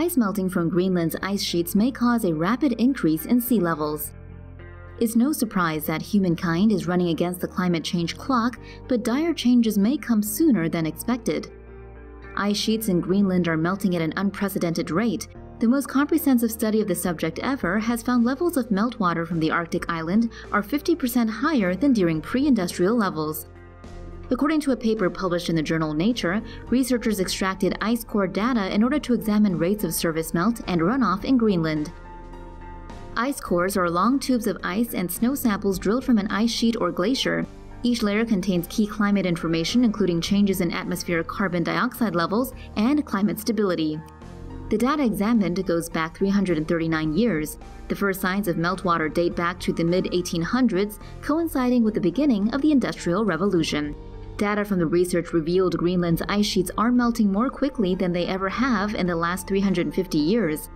ice melting from Greenland's ice sheets may cause a rapid increase in sea levels. It's no surprise that humankind is running against the climate change clock, but dire changes may come sooner than expected. Ice sheets in Greenland are melting at an unprecedented rate. The most comprehensive study of the subject ever has found levels of meltwater from the Arctic island are 50% higher than during pre industrial levels. According to a paper published in the journal Nature, researchers extracted ice core data in order to examine rates of surface melt and runoff in Greenland. Ice cores are long tubes of ice and snow samples drilled from an ice sheet or glacier. Each layer contains key climate information, including changes in atmospheric carbon dioxide levels and climate stability. The data examined goes back 339 years. The first signs of meltwater date back to the mid 1800s, coinciding with the beginning of the Industrial Revolution. Data from the research revealed Greenland's ice sheets are melting more quickly than they ever have in the last 350 years.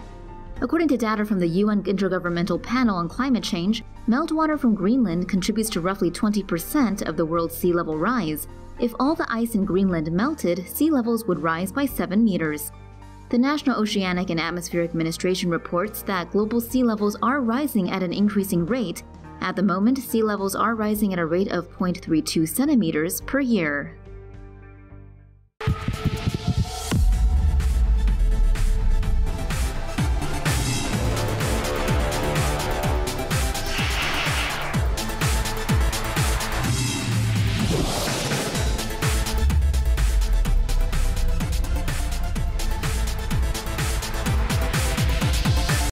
According to data from the UN Intergovernmental Panel on Climate Change, meltwater from Greenland contributes to roughly 20% of the world's sea level rise. If all the ice in Greenland melted, sea levels would rise by 7 meters. The National Oceanic and Atmospheric Administration reports that global sea levels are rising at an increasing rate at the moment, sea levels are rising at a rate of 0.32 centimeters per year.